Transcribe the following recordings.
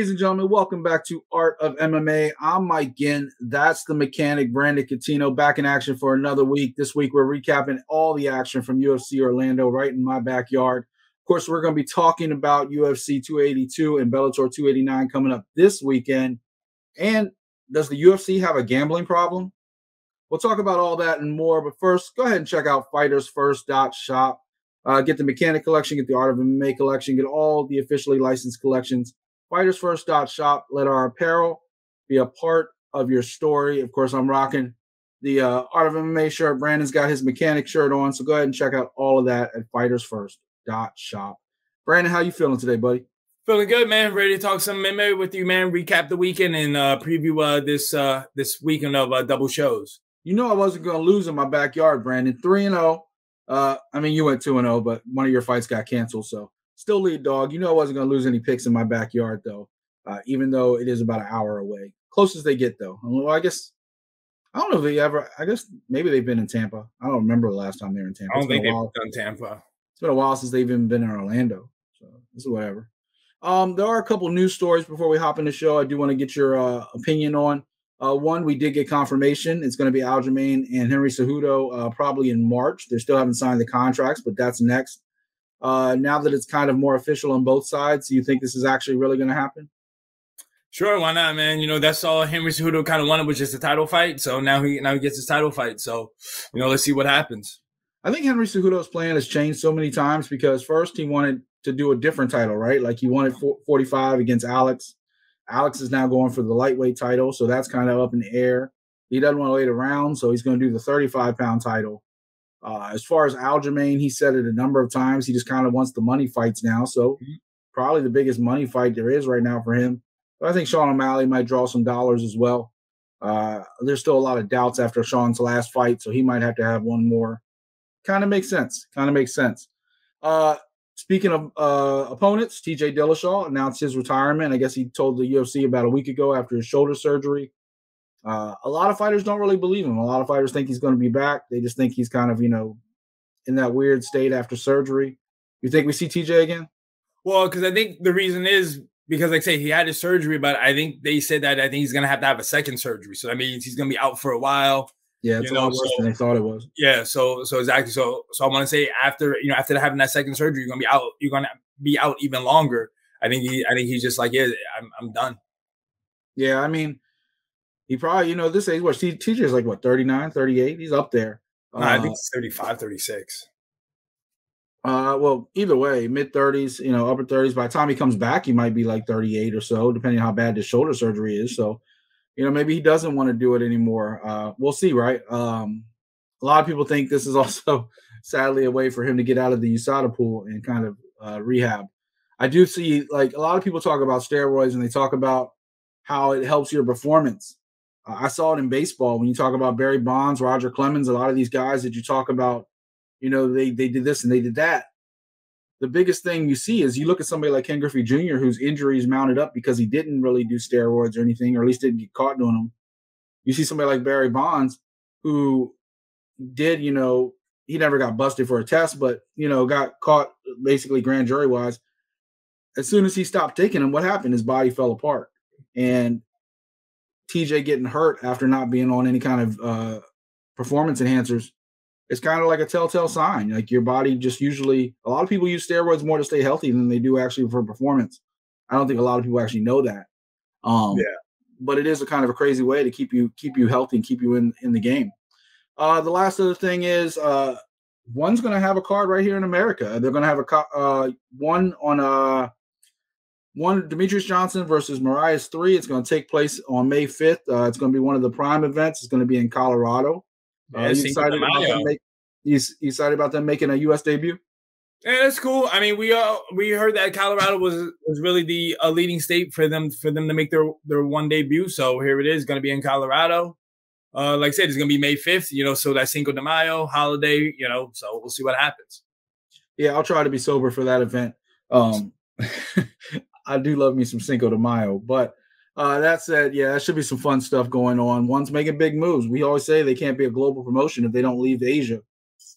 Ladies and gentlemen, welcome back to Art of MMA. I'm Mike Ginn. That's the mechanic, Brandon Cuttino, back in action for another week. This week, we're recapping all the action from UFC Orlando right in my backyard. Of course, we're going to be talking about UFC 282 and Bellator 289 coming up this weekend. And does the UFC have a gambling problem? We'll talk about all that and more. But first, go ahead and check out fightersfirst.shop. Uh, get the mechanic collection, get the Art of MMA collection, get all the officially licensed collections fightersfirst.shop. Let our apparel be a part of your story. Of course, I'm rocking the uh, Art of MMA shirt. Brandon's got his mechanic shirt on. So go ahead and check out all of that at fightersfirst.shop. Brandon, how you feeling today, buddy? Feeling good, man. Ready to talk some MMA with you, man. Recap the weekend and uh, preview uh, this uh, this weekend of uh, double shows. You know I wasn't going to lose in my backyard, Brandon. Three and zero. Oh. Uh, I mean, you went two and zero, but one of your fights got canceled. So still lead dog. You know I wasn't going to lose any picks in my backyard though, uh, even though it is about an hour away. Closest they get though. Well, I guess I don't know if they ever. I guess maybe they've been in Tampa. I don't remember the last time they were in Tampa. I don't think they've done Tampa. It's been a while since they've even been in Orlando. So it's whatever. Um, there are a couple news stories before we hop in the show. I do want to get your uh, opinion on. Uh, one, we did get confirmation. It's going to be Aljamain and Henry Cejudo uh, probably in March. They still haven't signed the contracts, but that's next. Uh, now that it's kind of more official on both sides, do you think this is actually really going to happen? Sure, why not, man? You know, that's all Henry Cejudo kind of wanted was just a title fight. So now he now he gets his title fight. So, you know, let's see what happens. I think Henry Cejudo's plan has changed so many times because first he wanted to do a different title, right? Like he wanted 45 against Alex. Alex is now going for the lightweight title, so that's kind of up in the air. He doesn't want to wait around, so he's going to do the 35 pound title. Uh, as far as Aljamain, he said it a number of times. He just kind of wants the money fights now. So mm-hmm. probably the biggest money fight there is right now for him. But I think Sean O'Malley might draw some dollars as well. Uh, there's still a lot of doubts after Sean's last fight, so he might have to have one more. Kind of makes sense. Kind of makes sense. Uh, speaking of uh, opponents, TJ Dillashaw announced his retirement. I guess he told the UFC about a week ago after his shoulder surgery. Uh, a lot of fighters don't really believe him. A lot of fighters think he's going to be back. They just think he's kind of, you know, in that weird state after surgery. You think we see TJ again? Well, because I think the reason is because, like I say, he had his surgery, but I think they said that I think he's going to have to have a second surgery. So that means he's going to be out for a while. Yeah, it's a know, lot worse so, than they thought it was. Yeah, so so exactly. So so I want to say after you know after having that second surgery, you're gonna be out. You're gonna be out even longer. I think he. I think he's just like yeah, I'm I'm done. Yeah, I mean, he probably, you know, this age, what TJ is like what 39, 38. He's up there. No, uh, I think it's 35, 36. Uh, well, either way, mid 30s, you know, upper 30s. By the time he comes back, he might be like 38 or so, depending on how bad the shoulder surgery is. So, you know, maybe he doesn't want to do it anymore. Uh, we'll see, right? Um, a lot of people think this is also sadly a way for him to get out of the USADA pool and kind of uh, rehab. I do see like a lot of people talk about steroids and they talk about how it helps your performance. I saw it in baseball when you talk about Barry Bonds, Roger Clemens, a lot of these guys that you talk about, you know, they they did this and they did that. The biggest thing you see is you look at somebody like Ken Griffey Jr., whose injuries mounted up because he didn't really do steroids or anything, or at least didn't get caught doing them. You see somebody like Barry Bonds, who did, you know, he never got busted for a test, but you know, got caught basically grand jury wise. As soon as he stopped taking them, what happened? His body fell apart. And TJ getting hurt after not being on any kind of uh, performance enhancers, it's kind of like a telltale sign. Like your body just usually, a lot of people use steroids more to stay healthy than they do actually for performance. I don't think a lot of people actually know that. Um, yeah. But it is a kind of a crazy way to keep you keep you healthy and keep you in in the game. Uh, the last other thing is uh, one's going to have a card right here in America. They're going to have a uh, one on uh, one Demetrious Johnson versus Moraes three. It's going to take place on May fifth. Uh, it's going to be one of the prime events. It's going to be in Colorado. Uh, you excited about them make, you, you excited about them making a U.S. debut? Yeah, that's cool. I mean, we uh we heard that Colorado was was really the uh, leading state for them for them to make their their one debut. So here it is, going to be in Colorado. Uh, like I said, it's going to be May fifth. You know, so that Cinco de Mayo holiday. You know, so we'll see what happens. Yeah, I'll try to be sober for that event. Um, I do love me some Cinco de Mayo. But uh, that said, yeah, that should be some fun stuff going on. One's making big moves. We always say they can't be a global promotion if they don't leave Asia.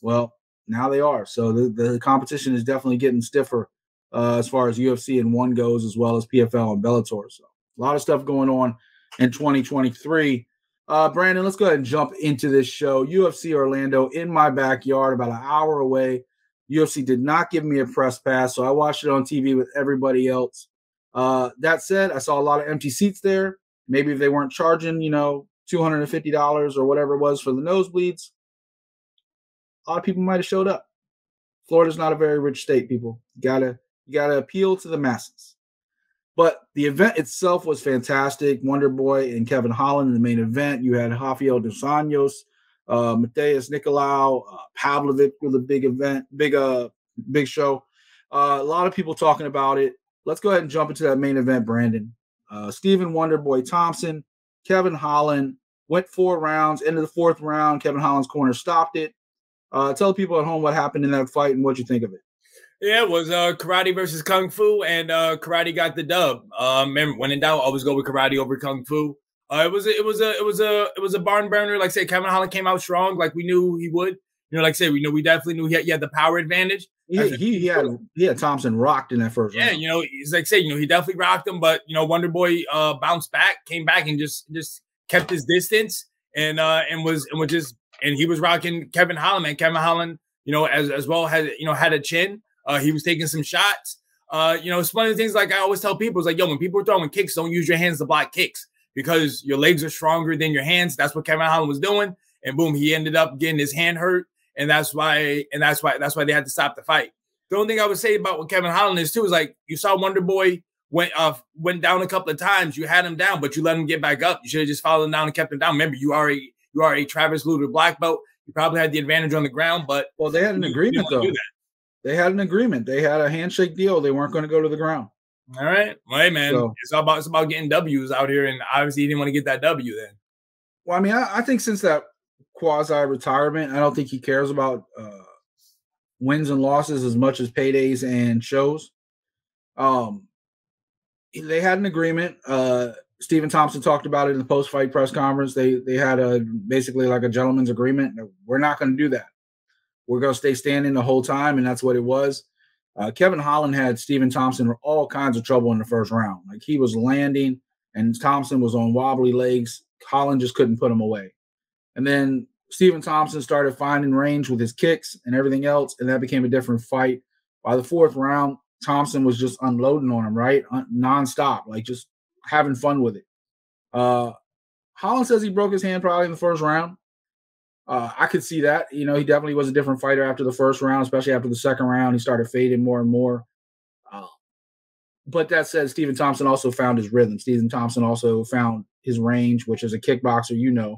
Well, now they are. So the, the competition is definitely getting stiffer uh, as far as UFC and one goes, as well as PFL and Bellator. So a lot of stuff going on in 2023. Uh, Brandon, let's go ahead and jump into this show. UFC Orlando in my backyard, about an hour away. UFC did not give me a press pass, so I watched it on TV with everybody else. Uh, that said, I saw a lot of empty seats there. Maybe if they weren't charging, you know, $250 or whatever it was for the nosebleeds, a lot of people might have showed up. Florida's not a very rich state, people. You gotta you gotta appeal to the masses. But the event itself was fantastic. Wonder Boy and Kevin Holland in the main event. You had Rafael dos Anjos, uh, Matheus Nicolau, uh, Pavlovich with a big event, big uh, big show. Uh, a lot of people talking about it. Let's go ahead and jump into that main event, Brandon. Uh, Stephen Wonderboy Thompson, Kevin Holland went four rounds. Into the fourth round, Kevin Holland's corner stopped it. Uh, tell the people at home what happened in that fight and what you think of it. Yeah, it was uh, karate versus kung fu, and uh, karate got the dub. Uh, remember, when in doubt, always go with karate over kung fu. Uh, it was a, it was a it was a it was a barn burner. Like I Kevin Holland came out strong, like we knew he would. You know, like I we know we definitely knew he had, he had the power advantage. He, he, he, had he had Thompson rocked in that first. Yeah, round. you know, he's like say, you know, he definitely rocked him, but you know, Wonder Boy uh, bounced back, came back, and just just kept his distance, and uh, and was and was just and he was rocking Kevin Holland, man. Kevin Holland, you know, as as well had you know had a chin. Uh, he was taking some shots. Uh, you know, it's one of the things like I always tell people is like, yo, when people are throwing kicks, don't use your hands to block kicks because your legs are stronger than your hands. That's what Kevin Holland was doing. And boom, he ended up getting his hand hurt. And that's why, and that's why, that's why they had to stop the fight. The only thing I would say about what Kevin Holland is too is like you saw Wonder Boy went uh went down a couple of times. You had him down, but you let him get back up. You should have just followed him down and kept him down. Remember, you are a you are a Travis Lutter black belt. You probably had the advantage on the ground, but well, they had an agreement though. They had an agreement. They had a handshake deal. They weren't going to go to the ground. All right. Well, hey, man, so, it's all about it's about getting W's out here, and obviously he didn't want to get that W then. Well, I mean, I, I think since that quasi retirement, I don't think he cares about uh, wins and losses as much as paydays and shows. Um, they had an agreement. Uh, Stephen Thompson talked about it in the post fight press conference. They they had a basically like a gentleman's agreement. We're not going to do that. We're going to stay standing the whole time, and that's what it was. Uh, Kevin Holland had Stephen Thompson all kinds of trouble in the first round. Like he was landing, and Thompson was on wobbly legs. Holland just couldn't put him away. And then Stephen Thompson started finding range with his kicks and everything else, and that became a different fight. By the fourth round, Thompson was just unloading on him, right, nonstop, like just having fun with it. Uh, Holland says he broke his hand probably in the first round. Uh, I could see that. You know, he definitely was a different fighter after the first round, especially after the second round. He started fading more and more. Uh, but that said, Stephen Thompson also found his rhythm. Stephen Thompson also found his range, which as a kickboxer, you know,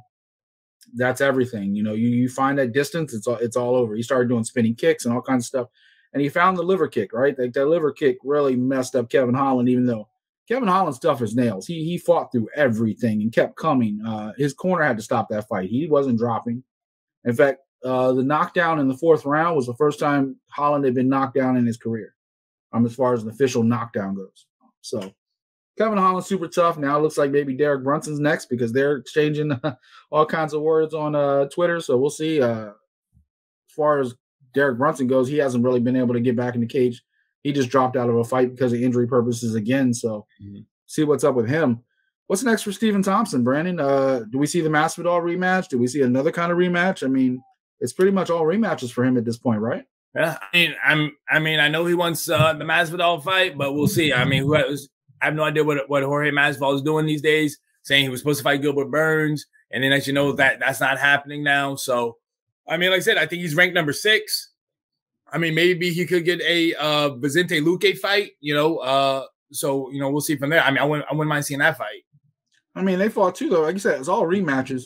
that's everything. You know, you you find that distance, it's all it's all over. He started doing spinning kicks and all kinds of stuff, and he found the liver kick. Right, like that liver kick really messed up Kevin Holland, even though Kevin Holland stuff his nails. He he fought through everything and kept coming. Uh, his corner had to stop that fight. He wasn't dropping. In fact, uh, the knockdown in the fourth round was the first time Holland had been knocked down in his career, um, as far as an official knockdown goes. So Kevin Holland's super tough. Now it looks like maybe Derek Brunson's next because they're exchanging all kinds of words on uh, Twitter. So we'll see. Uh, as far as Derek Brunson goes, he hasn't really been able to get back in the cage. He just dropped out of a fight because of injury purposes again. So mm-hmm. see what's up with him. What's next for Stephen Thompson, Brandon? Uh, do we see the Masvidal rematch? Do we see another kind of rematch? I mean, it's pretty much all rematches for him at this point, right? Yeah, I mean, I'm. I mean, I know he wants uh, the Masvidal fight, but we'll see. I mean, who has, I have no idea what what Jorge Masvidal is doing these days. Saying he was supposed to fight Gilbert Burns, and then as you know that that's not happening now. So, I mean, like I said, I think he's ranked number six. I mean, maybe he could get a uh, Vicente Luque fight. You know, uh, so you know we'll see from there. I mean, I wouldn't I wouldn't mind seeing that fight. I mean, they fought too, though. Like you said, it's all rematches.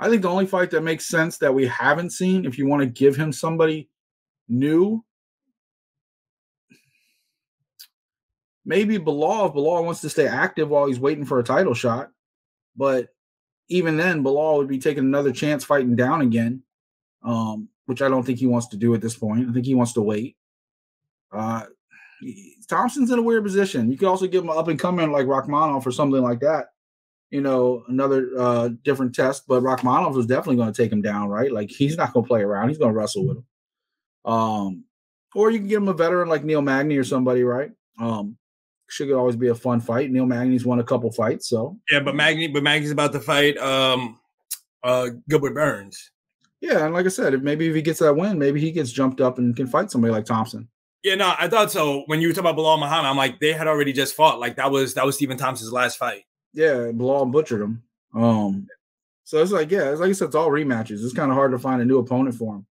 I think the only fight that makes sense that we haven't seen, if you want to give him somebody new, maybe Belal. If Belal wants to stay active while he's waiting for a title shot, but even then, Belal would be taking another chance fighting down again, um, which I don't think he wants to do at this point. I think he wants to wait. Uh, Thompson's in a weird position. You could also give him an up and coming like Rakhmonov or something like that you know, another uh different test, but Rakhmonov was definitely going to take him down, right? Like he's not going to play around. He's going to wrestle with him. Um, or you can give him a veteran like Neil Magny or somebody, right? Um, should always be a fun fight. Neil Magny's won a couple fights, so yeah. But Magny, but Magny's about to fight um, uh, Gilbert Burns. Yeah, and like I said, if maybe if he gets that win, maybe he gets jumped up and can fight somebody like Thompson. Yeah, no, I thought so. When you were talking about Belal Muhammad, I'm like, they had already just fought. Like that was that was Stephen Thompson's last fight. Yeah, Belal butchered him. Um, so it's like, yeah, it's like I said, it's all rematches. It's kind of hard to find a new opponent for him.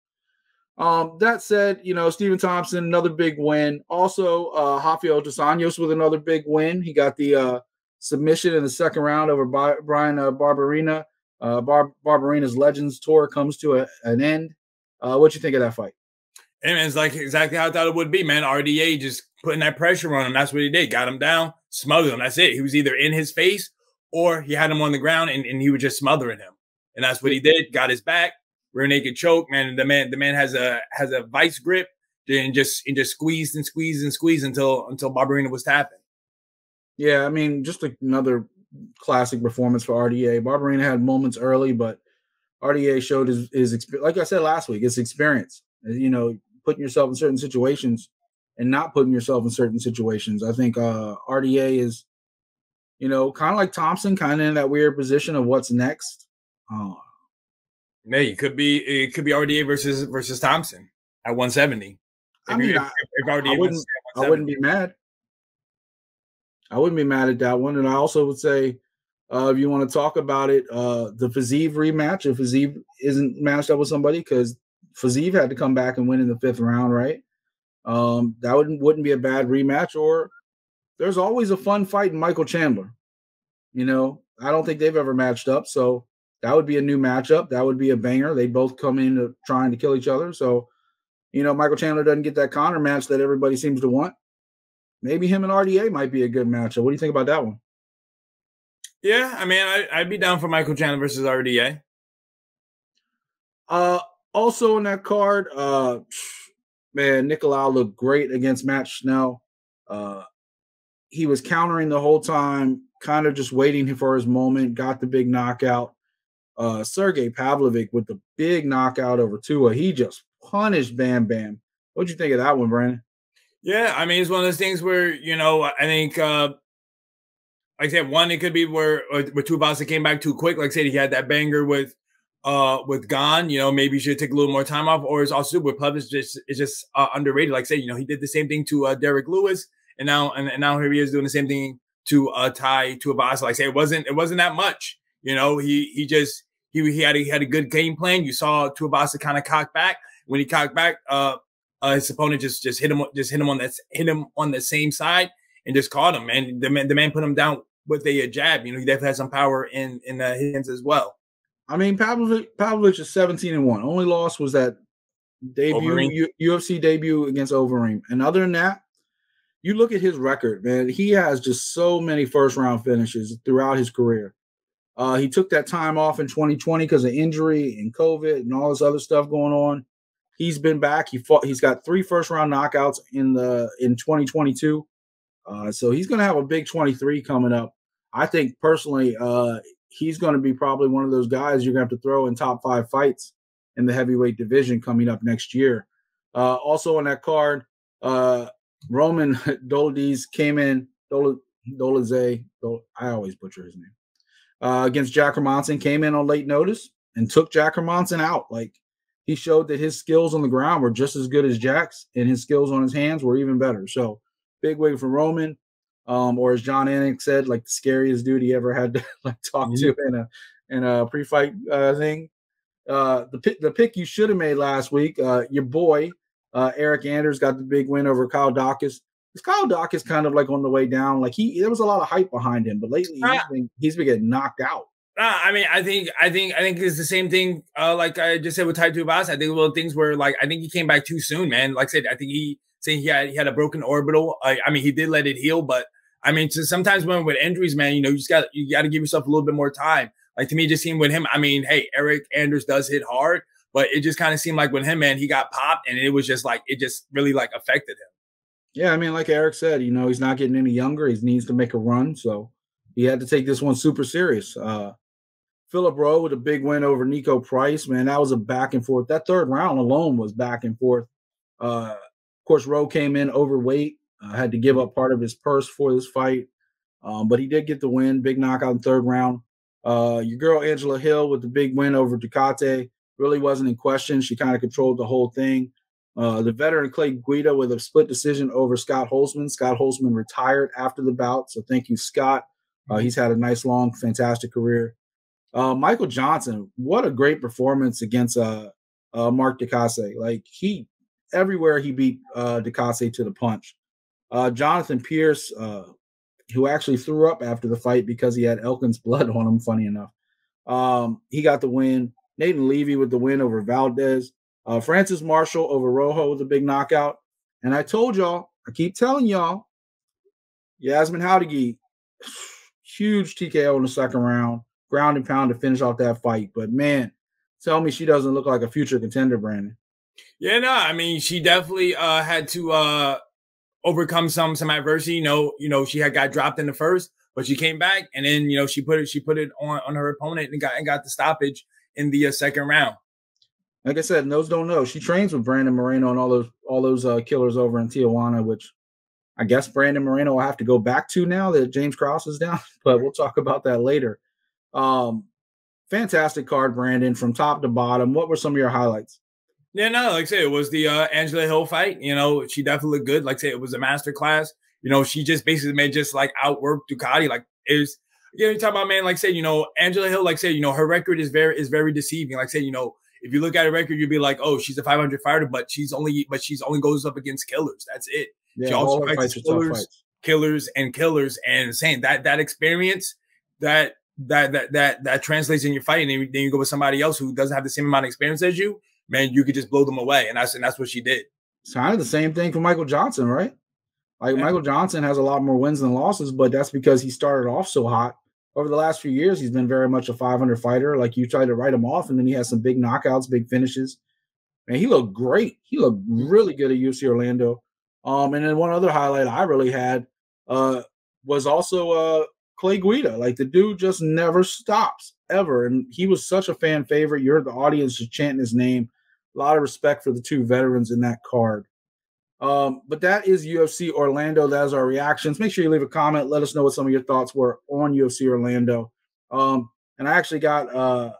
Um, that said, you know, Stephen Thompson, another big win. Also, uh Rafael dos Anjos with another big win. He got the uh submission in the second round over Brian uh, Barberena. Uh, Bar- Barberena's Legends tour comes to a, an end. Uh, what you think of that fight? And it's like exactly how I thought it would be, man. RDA just putting that pressure on him. That's what he did. Got him down, smothered him. That's it. He was either in his face or he had him on the ground and, and he was just smothering him. And that's what he did. Got his back, rear naked choke. Man, the man, the man has a has a vice grip and just and just squeezed and squeezed and squeezed until until Barberena was tapping. Yeah, I mean, just another classic performance for RDA. Barberena had moments early, but RDA showed his, his like I said last week, his experience. You know, putting yourself in certain situations and not putting yourself in certain situations. I think uh, RDA is, you know, kind of like Thompson, kind of in that weird position of what's next. Uh, Hey, it could be it could be RDA versus versus Thompson at 170. I mean, if, if RDA I wouldn't, I wouldn't be mad. I wouldn't be mad at that one. And I also would say, uh, if you want to talk about it, uh, the Fiziev rematch, if Fiziev isn't matched up with somebody, because Fiziev had to come back and win in the fifth round, right? Um, that wouldn't wouldn't be a bad rematch. Or there's always a fun fight in Michael Chandler. You know, I don't think they've ever matched up, so that would be a new matchup. That would be a banger. They both come in trying to kill each other. So, you know, Michael Chandler doesn't get that Conor match that everybody seems to want maybe him and RDA might be a good matchup. What do you think about that one? Yeah, I mean, I, would be down for Michael Chandler versus RDA. Uh, also on that card, uh, man, Nicolau looked great against Matt Schnell. Uh, he was countering the whole time, kind of just waiting for his moment. Got the big knockout. Uh, Sergey Pavlovich with the big knockout over Tua. He just punished Bam Bam. What'd you think of that one, Brandon? Yeah, I mean, it's one of those things where you know, I think, uh, like I said, one it could be where uh, where Tuivasa came back too quick. Like I said, he had that banger with uh with Gane. You know, maybe should take a little more time off, or it's also with Pub just is just uh, underrated. Like I said, you know, he did the same thing to uh, Derrick Lewis, and now and, and now here he is doing the same thing to uh Tai Tuivasa. Like I say, it wasn't it wasn't that much. You know, he he just he he had a, he had a good game plan. You saw Tuivasa kind of cock back when he cocked back. Uh, uh, his opponent just just hit him just hit him on that hit him on the same side and just caught him. And the man the man put him down with a, jab. You know, he definitely had some power in in the hands as well. I mean, Pavlovich, Pavlovich is 17 and one. Only loss was that debut U, UFC debut against Overeem. And other than that, you look at his record, man. He has just so many first round finishes throughout his career. Uh, he took that time off in 2020 because of injury and COVID and all this other stuff going on. He's been back. He fought. He's got three first round knockouts in the in 2022. Uh, so he's going to have a big 23 coming up. I think personally, uh, he's going to be probably one of those guys you're going to have to throw in top five fights in the heavyweight division coming up next year. Uh, also on that card, uh, Roman Dolidze came in. Dol- Dolidze, Dol- I always butcher his name. Uh, against Jack Hermansson, came in on late notice and took Jack Hermansson out. Like he showed that his skills on the ground were just as good as Jack's, and his skills on his hands were even better. So big win for Roman. Um, or as Jon Anik said, like the scariest dude he ever had to like talk mm-hmm. to in a in a pre-fight uh, thing. Uh, the pick, the pick you should have made last week, uh, your boy uh, Eryk Anders got the big win over Kyle Daukaus. Kyle is kind of like on the way down. Like he, there was a lot of hype behind him, but lately he's been, he's been getting knocked out. Uh, I mean, I think, I think, I think it's the same thing. Uh, like I just said with Tai Tuivasa, I think little things where like I think he came back too soon, man. Like I said, I think he saying he had he had a broken orbital. I, I mean, he did let it heal, but I mean, so sometimes when with injuries, man, you know, you just got you got to give yourself a little bit more time. Like to me, just seemed with him. I mean, hey, Eryk Anders does hit hard, but it just kind of seemed like with him, man, he got popped, and it was just like it just really like affected him. Yeah, I mean, like Eric said, you know, he's not getting any younger. He needs to make a run, so he had to take this one super serious. Uh, Philip Rowe with a big win over Niko Price. Man, that was a back and forth. That third round alone was back and forth. Uh, of course, Rowe came in overweight. Uh, had to give up part of his purse for this fight, um, but he did get the win. Big knockout in third round. Uh, your girl Angela Hill with the big win over Ducote really wasn't in question. She kind of controlled the whole thing. Uh, the veteran Clay Guida with a split decision over Scott Holzman. Scott Holzman retired after the bout, so thank you, Scott. Uh, he's had a nice, long, fantastic career. Uh, Michael Johnson, what a great performance against uh, uh, Marc Diakiese. Like he, everywhere he beat uh, to the punch. Uh, Jonathan Pearce, who actually threw up after the fight because he had Elkins' blood on him. Funny enough, um, he got the win. Nathan Levy with the win over Valdez. Uh, Francis Marshall over Rojo with a big knockout. And I told y'all, I keep telling y'all, Yazmin Jauregui, huge TKO in the second round, ground and pound to finish off that fight. But man, tell me she doesn't look like a future contender, Brandon. Yeah, no, I mean she definitely uh had to uh overcome some some adversity. You know, you know, she had got dropped in the first, but she came back and then you know she put it she put it on on her opponent and got and got the stoppage in the uh, second round. Like I said, those don't know. She trains with Brandon Moreno and all those all those uh, killers over in Tijuana, which I guess Brandon Moreno will have to go back to now that James Krause is down. But we'll talk about that later. Um, fantastic card, Brandon, from top to bottom. What were some of your highlights? Yeah, no, like I said, it was the uh, Angela Hill fight. You know, she definitely looked good. Like I said, it was a master class. You know, she just basically made just like outwork Ducote. Like is you know, you talk about man, like say, you know, Angela Hill, like I say, you know, her record is very is very deceiving. Like I say, you know, if you look at her record, you'd be like, oh, she's a 500 fighter, but she's only but she's only goes up against killers. That's it. Yeah, she also fights killers, killers, and killers. And saying that that experience that that that that that translates in your fight, and then, then you go with somebody else who doesn't have the same amount of experience as you, man, you could just blow them away. And that's and that's what she did. It's kind of the same thing for Michael Johnson, right? Like yeah. Michael Johnson has a lot more wins than losses, but that's because he started off so hot. Over the last few years, he's been very much a 500 fighter. Like you tried to write him off, and then he has some big knockouts, big finishes. And he looked great. He looked really good at UFC Orlando. Um, and then one other highlight I really had uh, was also uh, Clay Guida. Like the dude just never stops ever, and he was such a fan favorite. You heard the audience just chanting his name. A lot of respect for the two veterans in that card. Um, but that is UFC Orlando. That is our reactions. Make sure you leave a comment. Let us know what some of your thoughts were on UFC Orlando. Um, and I actually got uh,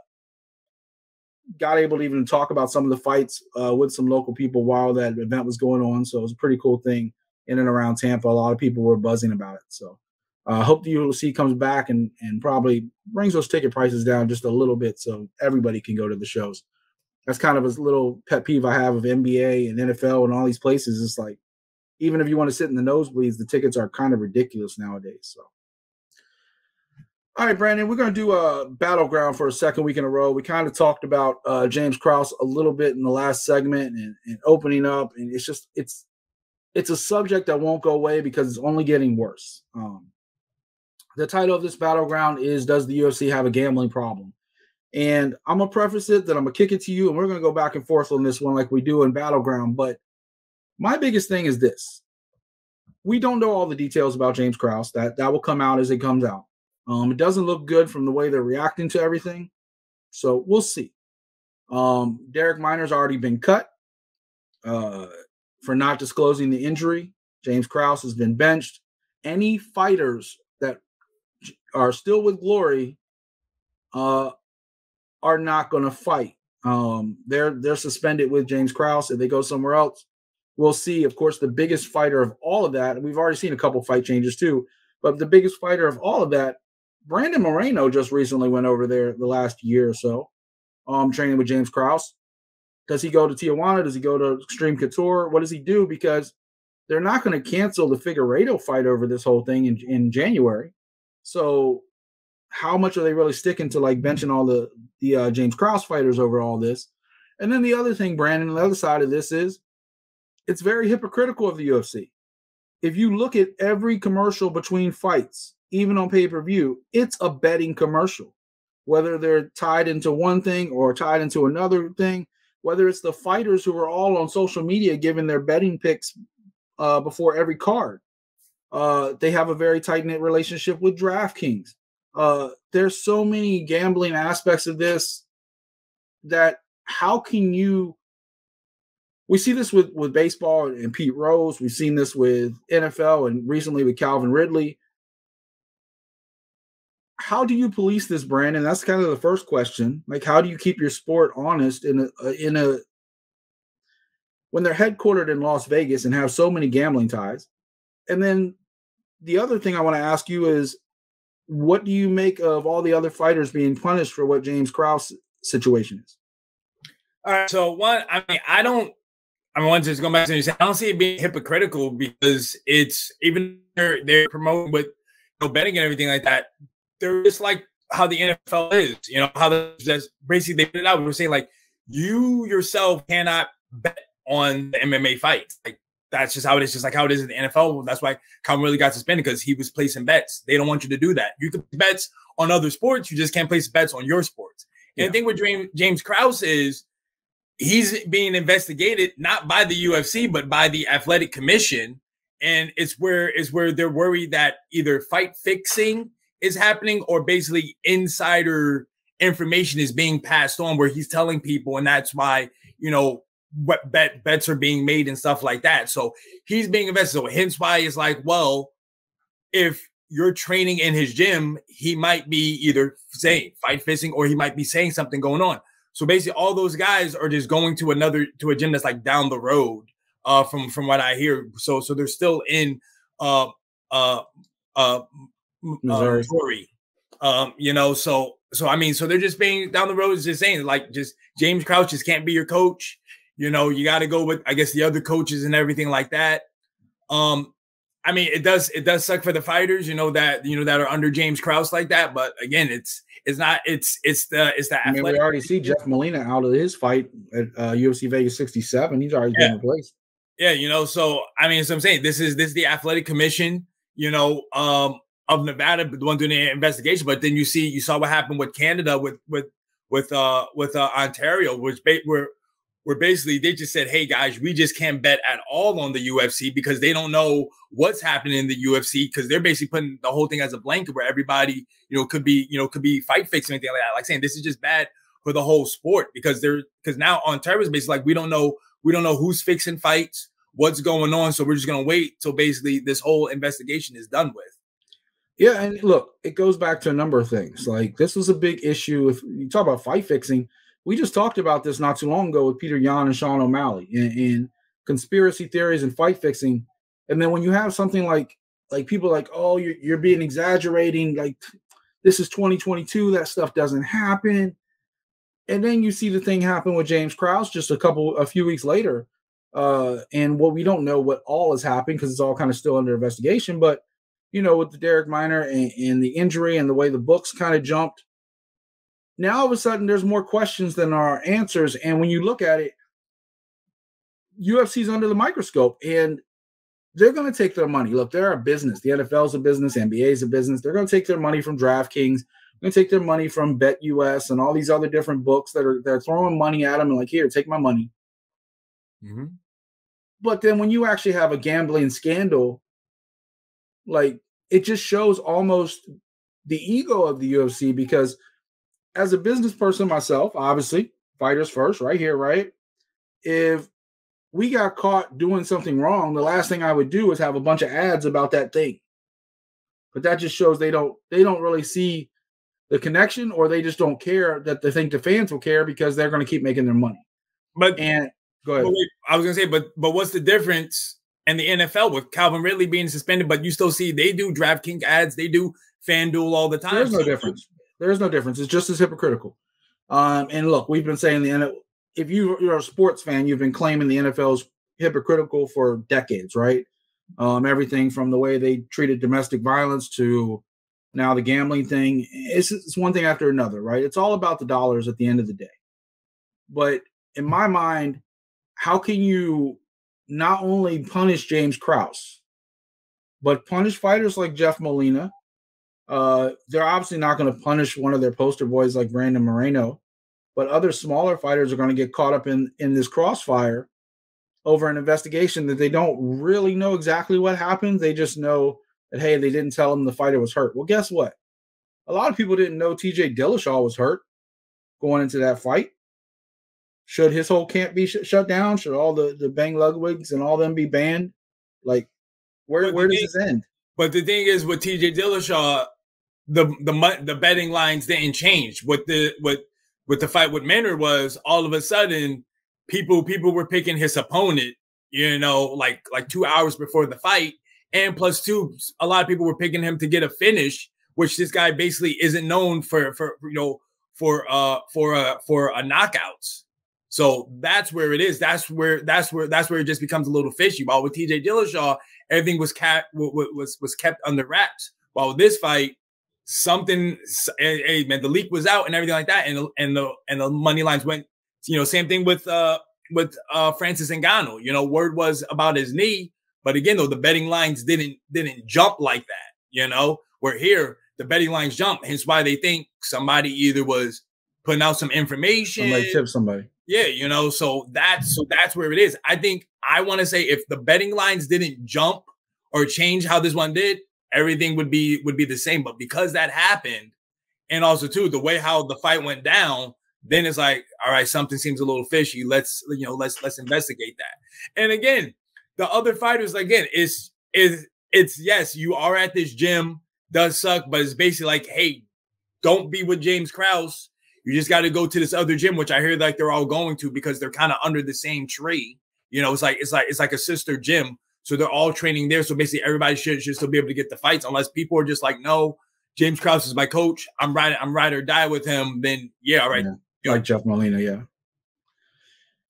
got able to even talk about some of the fights uh, with some local people while that event was going on. So it was a pretty cool thing in and around Tampa. A lot of people were buzzing about it. So I uh, hope the UFC comes back and and probably brings those ticket prices down just a little bit so everybody can go to the shows. That's kind of a little pet peeve I have of NBA and NFL and all these places. It's like even if you want to sit in the nosebleeds, the tickets are kind of ridiculous nowadays. So all right, Brandon, we're going to do a battleground for a second week in a row. We kind of talked about uh, James Krause a little bit in the last segment and, and, opening up, and it's just it's it's a subject that won't go away because it's only getting worse. Um, the title of this battleground is "Does the UFC have a gambling problem?" And I'm gonna preface it that I'm gonna kick it to you, and we're gonna go back and forth on this one like we do in battleground. But my biggest thing is this: we don't know all the details about James Krause. That that will come out as it comes out. Um, it doesn't look good from the way they're reacting to everything. So we'll see. Um, Darrick Minner's already been cut uh, for not disclosing the injury. James Krause has been benched. Any fighters that are still with Glory uh, are not going to fight. Um, they're they're suspended with James Krause. If they go somewhere else, we'll see. Of course, the biggest fighter of all of that, we've already seen a couple fight changes too, but the biggest fighter of all of that Brandon Moreno just recently went over there the last year or so, um, training with James Krause. Does he go to Tijuana? Does he go to Extreme Couture? What does he do? Because they're not going to cancel the Figueiredo fight over this whole thing in, in January. So how much are they really sticking to like benching all the the uh, James Krause fighters over all this? And then the other thing, Brandon, the other side of this is it's very hypocritical of the UFC. If you look at every commercial between fights, even on pay per view, it's a betting commercial. Whether they're tied into one thing or tied into another thing, whether it's the fighters who are all on social media giving their betting picks uh, before every card. Uh, they have a very tight knit relationship with DraftKings. Uh, there's so many gambling aspects of this that how can you we see this with with baseball and Pete Rose. We've seen this with NFL and recently with Calvin Ridley. How do you police this, Brandon? That's kind of the first question. Like, how do you keep your sport honest in a in a when they're headquartered in Las Vegas and have so many gambling ties? And then the other thing I want to ask you is, what do you make of all the other fighters being punished for what James Krause situation is? All right. So one, I mean, I don't. I mean, one just going back to you, I don't see it being hypocritical because it's even they're they're promoting with you know, betting and everything like that. They're just like how the NFL is. You know how that's basically they put it out. We're saying like you yourself cannot bet on the MMA fights. Like that's just how it is. Just like how it is in the NFL. That's why Calvin Ridley got suspended because he was placing bets. They don't want you to do that. You can bets on other sports. You just can't place bets on your sports. And yeah. the thing with James Krause is he's being investigated not by the UFC but by the Athletic Commission, and it's where is where they're worried that either fight fixing is happening or basically insider information is being passed on where he's telling people, and that's why you know what bet bets are being made and stuff like that. So he's being invested. So hence why it's like, well, if you're training in his gym, he might be either saying fight fixing or he might be saying something going on. So basically, all those guys are just going to another to a gym that's like down the road. Uh, from from what I hear, so so they're still in uh uh uh, uh Missouri. Missouri. Um, you know, so so I mean, so they're just being down the road, is just saying like just James Krause just can't be your coach. You know, you got to go with I guess the other coaches and everything like that. Um, I mean, it does it does suck for the fighters, you know that you know that are under James Krause like that. But again, it's it's not it's it's the it's the. I mean, we already see Jeff Molina out of his fight at uh, UFC Vegas 67. He's already yeah. been replaced. Yeah, you know, so I mean, so I'm saying this is this is the athletic commission, you know, um, of Nevada, the one doing the investigation. But then you see, you saw what happened with Canada, with with with uh with uh Ontario, which ba- where where basically they just said, "Hey guys, we just can't bet at all on the UFC because they don't know what's happening in the UFC because they're basically putting the whole thing as a blanket where everybody, you know, could be, you know, could be fight fixing anything like that. Like saying this is just bad for the whole sport because they're because now on is basically like we don't know we don't know who's fixing fights, what's going on, so we're just gonna wait till basically this whole investigation is done with." Yeah, and look, it goes back to a number of things. Like this was a big issue. If you talk about fight fixing we just talked about this not too long ago with Petr Yan and Sean O'Malley in, conspiracy theories and fight fixing. And then when you have something like like people like, oh, you're, you're being exaggerating, like this is 2022, that stuff doesn't happen. And then you see the thing happen with James Krause just a couple, a few weeks later. Uh, and what we don't know what all has happened because it's all kind of still under investigation. But you know, with the Darrick Minner and, and the injury and the way the books kind of jumped, now all of a sudden there's more questions than are answers. And when you look at it, UFC's under the microscope and they're going to take their money. Look, they're a business. The NFL's a business, NBA's a business. They're going to take their money from DraftKings. They're going to take their money from BetUS and all these other different books that are they're throwing money at them and like, here, take my money. Mm-hmm. But then when you actually have a gambling scandal, like it just shows almost the ego of the UFC because – as a business person myself, obviously, fighters first, right here, right? If we got caught doing something wrong, the last thing I would do is have a bunch of ads about that thing. But that just shows they don't they don't really see the connection or they just don't care that they think the fans will care because they're going to keep making their money. But and go ahead. Wait, I was going to say but but what's the difference in the NFL with Calvin Ridley being suspended but you still see they do DraftKings ads, they do FanDuel all the time. There's no difference. There is no difference. It's just as hypocritical. Um, and look, we've been saying the if you, you're a sports fan, you've been claiming the NFL's hypocritical for decades, right? Um, everything from the way they treated domestic violence to now the gambling thing. It's, it's one thing after another, right? It's all about the dollars at the end of the day. But in my mind, how can you not only punish James Krause, but punish fighters like Jeff Molina, uh, they're obviously not going to punish one of their poster boys like Brandon Moreno, but other smaller fighters are going to get caught up in in this crossfire over an investigation that they don't really know exactly what happened. They just know that hey, they didn't tell them the fighter was hurt. Well, guess what? A lot of people didn't know TJ Dillashaw was hurt going into that fight. should his whole camp be sh- shut down? Should all the the Bang Ludwigs and all them be banned? Like, where But where does thing- this end? But the thing is, with TJ Dillashaw, the the the betting lines didn't change. What the what with the fight with Maynard was all of a sudden people people were picking his opponent. You know, like like two hours before the fight, and plus two, a lot of people were picking him to get a finish, which this guy basically isn't known for for you know for uh for uh for a knockouts. So that's where it is. That's where that's where that's where it just becomes a little fishy. While with TJ Dillashaw, everything was kept was was kept under wraps. While with this fight, something, hey, man, the leak was out and everything like that, and and the and the money lines went. You know, same thing with uh with uh Francis Ngannou. You know, word was about his knee, but again, though the betting lines didn't didn't jump like that. You know, where here the betting lines jump, hence why they think somebody either was putting out some information. Somebody tip somebody. Yeah, you know, so that's so that's where it is. I think I want to say if the betting lines didn't jump or change how this one did, everything would be would be the same. But because that happened, and also too the way how the fight went down, then it's like, all right, something seems a little fishy. Let's you know, let's let's investigate that. And again, the other fighters again, it's is it's yes, you are at this gym, does suck, but it's basically like, hey, don't be with James Krause. You just got to go to this other gym, which I hear like they're all going to because they're kind of under the same tree. You know, it's like it's like it's like a sister gym, so they're all training there. So basically, everybody should should still be able to get the fights, unless people are just like, no, James Krause is my coach. I'm right. I'm ride or die with him. Then yeah, all right. Yeah. Like Jeff Molina, yeah.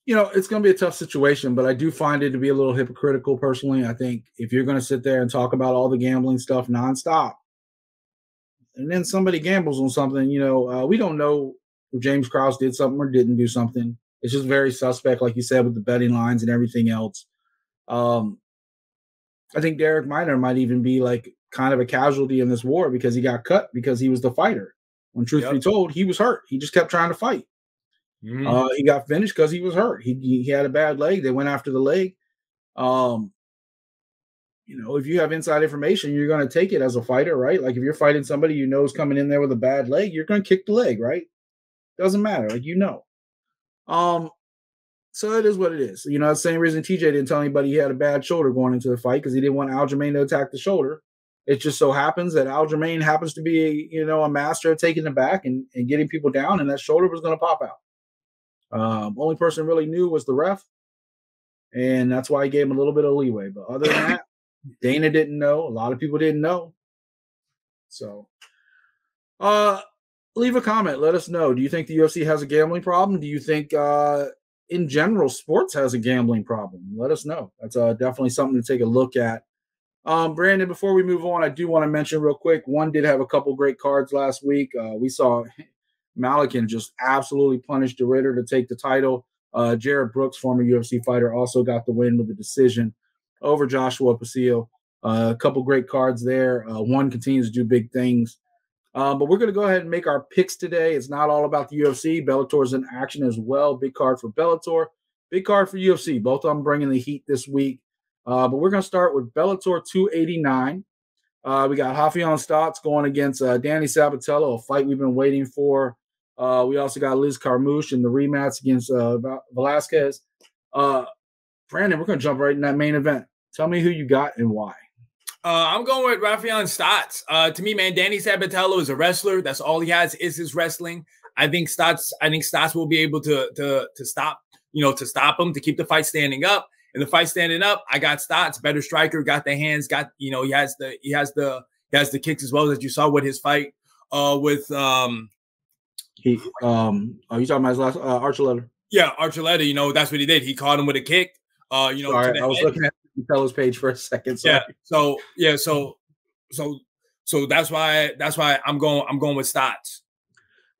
You know, it's going to be a tough situation, but I do find it to be a little hypocritical personally. I think if you're going to sit there and talk about all the gambling stuff nonstop, and then somebody gambles on something, you know, uh, we don't know if James Krause did something or didn't do something. It's just very suspect, like you said, with the betting lines and everything else. Um, I think Darrick Minner might even be like kind of a casualty in this war because he got cut because he was the fighter. When truth Yep. be told, he was hurt. He just kept trying to fight. Mhm. Uh, he got finished because he was hurt. He, he he had a bad leg. They went after the leg. Um, you know, if you have inside information, you're going to take it as a fighter, right? Like if you're fighting somebody you know is coming in there with a bad leg, you're going to kick the leg, right? Doesn't matter, like you know. Um, so it is what it is. You know, the same reason TJ didn't tell anybody he had a bad shoulder going into the fight because he didn't want Aljamain to attack the shoulder. It just so happens that Aljamain happens to be, you know, a master of taking the back and, and getting people down, and that shoulder was going to pop out. Um, only person really knew was the ref, and that's why he gave him a little bit of leeway. But other than that, Dana didn't know. A lot of people didn't know. So, uh, leave a comment. Let us know. Do you think the UFC has a gambling problem? Do you think, uh, in general, sports has a gambling problem? Let us know. That's uh, definitely something to take a look at. Um, Brandon, before we move on, I do want to mention real quick. One did have a couple great cards last week. Uh, we saw Malykhin just absolutely punish the Ridder to take the title. Uh, Jarred Brooks, former UFC fighter, also got the win with a decision over Joshua Pacio. Uh, a couple great cards there. Uh, one continues to do big things. Um, but we're going to go ahead and make our picks today. It's not all about the UFC. Bellator's in action as well. Big card for Bellator, big card for UFC. Both of them bringing the heat this week. Uh, but we're going to start with Bellator 289. Uh, we got Raufeon Stots going against uh, Danny Sabatello, a fight we've been waiting for. Uh, we also got Liz Carmouche in the rematch against uh, Velasquez. Uh, Brandon, we're going to jump right in that main event. Tell me who you got and why. Uh, I'm going with Raufeon Stots. Uh, to me, man, Danny Sabatello is a wrestler. That's all he has is his wrestling. I think Stots. I think Stots will be able to to to stop. You know, to stop him to keep the fight standing up. And the fight standing up, I got Stots, better striker, got the hands, got you know he has the he has the he has the kicks as well as you saw with his fight uh with um He, um, are you talking about his last uh, Archuleta? yeah Archuleta. You know that's what he did. He caught him with a kick. Uh, you know, Sorry, I was head. looking at Teller's page for a second. Sorry. Yeah. So yeah. So so so that's why that's why I'm going I'm going with Stots.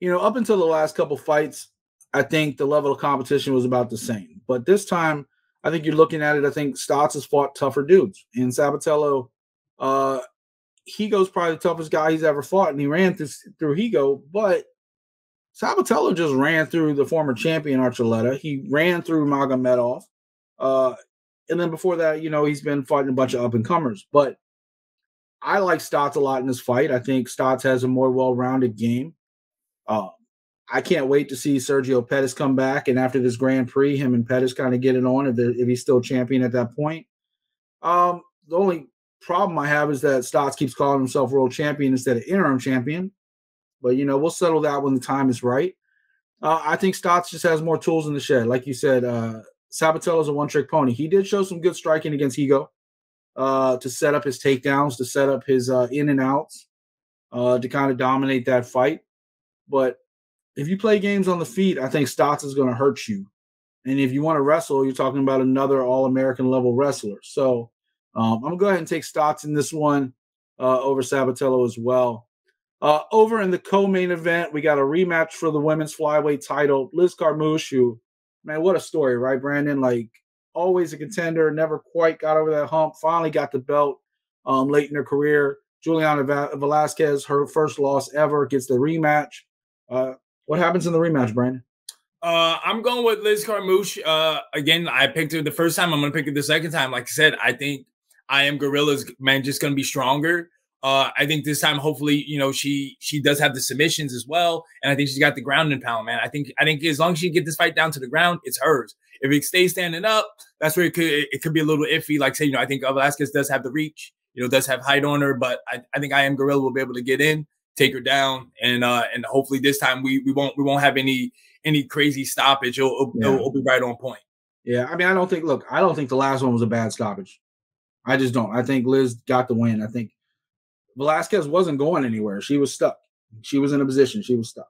you know, up until the last couple fights, I think the level of competition was about the same. But this time, I think you're looking at it. I think Stots has fought tougher dudes, and Sabatello, uh, Higo's probably the toughest guy he's ever fought, and he ran through through Higo. But Sabatello just ran through the former champion Archuleta. He ran through Magomedov, uh, and then before that, you know, he's been fighting a bunch of up and comers. But I like Stots a lot in this fight. I think Stots has a more well rounded game. Uh, I can't wait to see Sergio Pettis come back. And after this Grand Prix, him and Pettis kind of get it on if, if he's still champion at that point. Um, the only problem I have is that Stots keeps calling himself world champion instead of interim champion. But, you know, we'll settle that when the time is right. Uh, I think Stots just has more tools in the shed. Like you said, uh, Sabatello's a one trick pony. He did show some good striking against Higo uh, to set up his takedowns, to set up his uh, in and outs, uh, to kind of dominate that fight. But if you play games on the feet, I think Stots is going to hurt you. And if you want to wrestle, you're talking about another All American level wrestler. So um, I'm going to go ahead and take Stots in this one uh, over Sabatello as well. Uh, over in the co-main event, we got a rematch for the women's flyweight title. Liz Carmouche, who, man, what a story, right, Brandon? Like always a contender, never quite got over that hump. Finally got the belt um, late in her career. Juliana Velasquez, her first loss ever, gets the rematch. Uh, what happens in the rematch, Brandon? Uh, I'm going with Liz Carmouche. Uh, again, I picked her the first time. I'm going to pick her the second time. Like I said, I think I am Gorilla's man, just going to be stronger. Uh, I think this time, hopefully, you know, she she does have the submissions as well, and I think she's got the ground and pound, man. I think I think as long as she get this fight down to the ground, it's hers. If it stays standing up, that's where it could it could be a little iffy. Like say, you know, I think Velasquez does have the reach, you know, does have height on her, but I, I think I am Gorilla will be able to get in, take her down, and uh and hopefully this time we we won't we won't have any any crazy stoppage. It'll, it'll, yeah. it'll be right on point. Yeah, I mean, I don't think. Look, I don't think the last one was a bad stoppage. I just don't. I think Liz got the win. I think Velasquez wasn't going anywhere. She was stuck. She was in a position. She was stuck.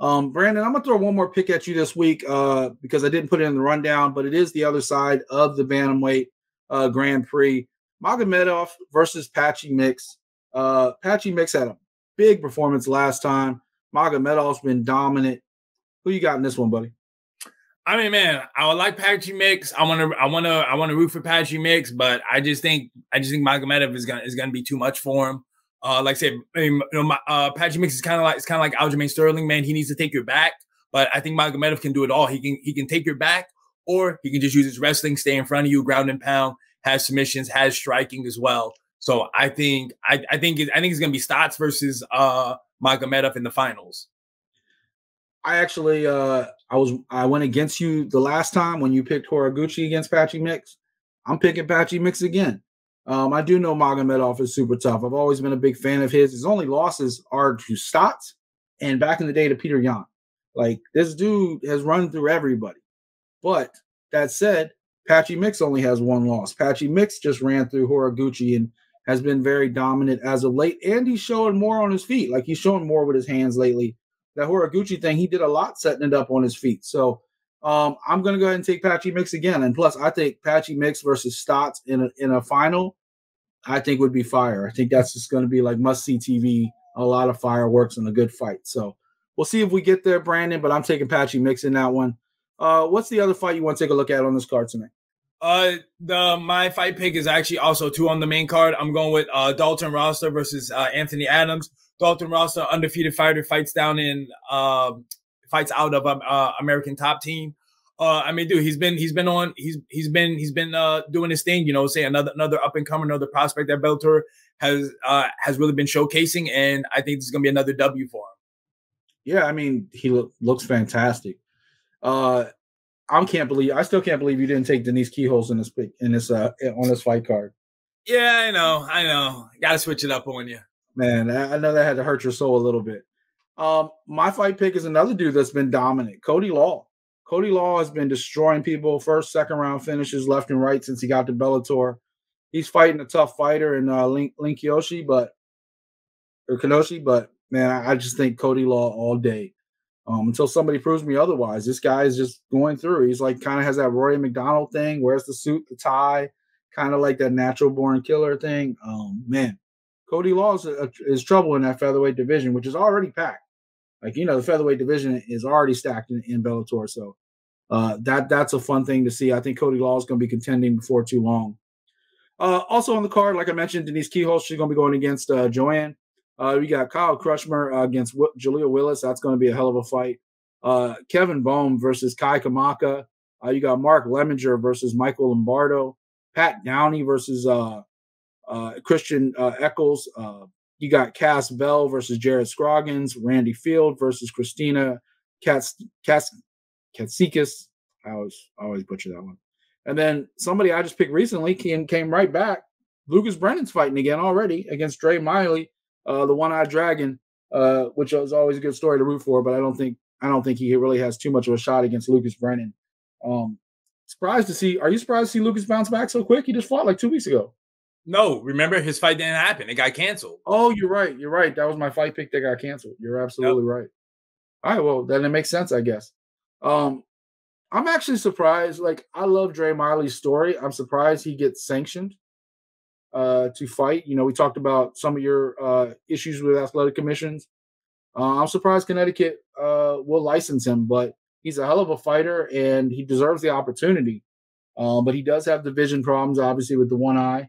Um, Brandon, I'm gonna throw one more pick at you this week uh, because I didn't put it in the rundown, but it is the other side of the bantamweight uh, Grand Prix. Magomedov versus Patchy Mix. Uh, Patchy Mix had a big performance last time. Magomedov's been dominant. Who you got in this one, buddy? I mean, man, I would like Patchy Mix. I want to, I want to, I want to root for Patchy Mix, but I just think, I just think Magomedov is gonna is gonna be too much for him. Uh, like I said, I mean, you know, my, uh, Patchy Mix is kind of like it's kind of like Aljamain Sterling, man. He needs to take your back, but I think Magomedov can do it all. He can he can take your back, or he can just use his wrestling, stay in front of you, ground and pound, has submissions, has striking as well. So I think I, I think it, I think it's gonna be Stots versus uh Magomedov in the finals. I actually uh I was I went against you the last time when you picked Horiguchi against Patchy Mix. I'm picking Patchy Mix again. Um, I do know Magomedov is super tough. I've always been a big fan of his. His only losses are to Stots and back in the day to Petr Yan. Like this dude has run through everybody. But that said, Patchy Mix only has one loss. Patchy Mix just ran through Horiguchi and has been very dominant as of late. And he's showing more on his feet. Like he's showing more with his hands lately that Horiguchi thing, he did a lot setting it up on his feet. So um, I'm going to go ahead and take Patchy Mix again. And plus, I think Patchy Mix versus Stots in a, in a final, I think would be fire. I think that's just going to be like must see TV, a lot of fireworks and a good fight. So we'll see if we get there, Brandon. But I'm taking Patchy Mix in that one. Uh, what's the other fight you want to take a look at on this card tonight? Uh, the my fight pick is actually also two on the main card. I'm going with uh, Dalton Rosta versus uh, Anthony Adams. Dalton Rosta, undefeated fighter, fights down in uh, fights out of um, uh, American Top Team. Uh, I mean, dude, he's been he's been on he's he's been he's been uh, doing his thing. You know, say another another up and coming, another prospect that Bellator has uh, has really been showcasing, and I think this is gonna be another W for him. Yeah, I mean, he lo- looks fantastic. Uh, I can't believe I still can't believe you didn't take Denise Kielholtz in this in this uh on this fight card. Yeah, I know, I know. Got to switch it up on you. Man, I know that had to hurt your soul a little bit. Um, my fight pick is another dude that's been dominant, Cody Law. Cody Law has been destroying people, first, second round finishes left and right since he got to Bellator. He's fighting a tough fighter in uh, Link, Link Yoshi, but or Kenoshi, but man, I, I just think Cody Law all day. Um, until somebody proves me otherwise. This guy is just going through. He's like kind of has that Rory MacDonald thing. Wears the suit, the tie, kind of like that natural born killer thing. Um, man, Cody Law is, a, is trouble in that featherweight division, which is already packed. Like you know, the featherweight division is already stacked in, in Bellator, so uh, that that's a fun thing to see. I think Cody Law is going to be contending before too long. Uh, also on the card, like I mentioned, Denise Kielholtz, she's going to be going against uh, Joanne. Uh, we got Kyle Crutchmer uh, against w- Jaleel Willis. That's going to be a hell of a fight. Uh, Kevin Bohm versus Kai Kamaka. Uh, you got Mark Lemminger versus Michael Lombardo. Pat Downey versus uh, uh, Christian uh, Eccles. Uh, you got Cass Bell versus Jared Scoggins, Randy Field versus Christina Katsikis. I always always butcher that one. And then somebody I just picked recently came came right back. Lucas Brennan's fighting again already against Dre Miley, uh, the one-eyed dragon, uh, which is always a good story to root for. But I don't think I don't think he really has too much of a shot against Lucas Brennan. Um, surprised to see. Are you surprised to see Lucas bounce back so quick? He just fought like two weeks ago. No, remember his fight didn't happen. It got canceled. Oh, you're right. You're right. That was my fight pick that got canceled. You're absolutely yep. right. All right, well, then it makes sense, I guess. Um, I'm actually surprised. Like, I love Dre Miley's story. I'm surprised he gets sanctioned uh, to fight. You know, we talked about some of your uh, issues with athletic commissions. Uh, I'm surprised Connecticut uh, will license him, but he's a hell of a fighter and he deserves the opportunity. Uh, but he does have division problems, obviously, with the one eye.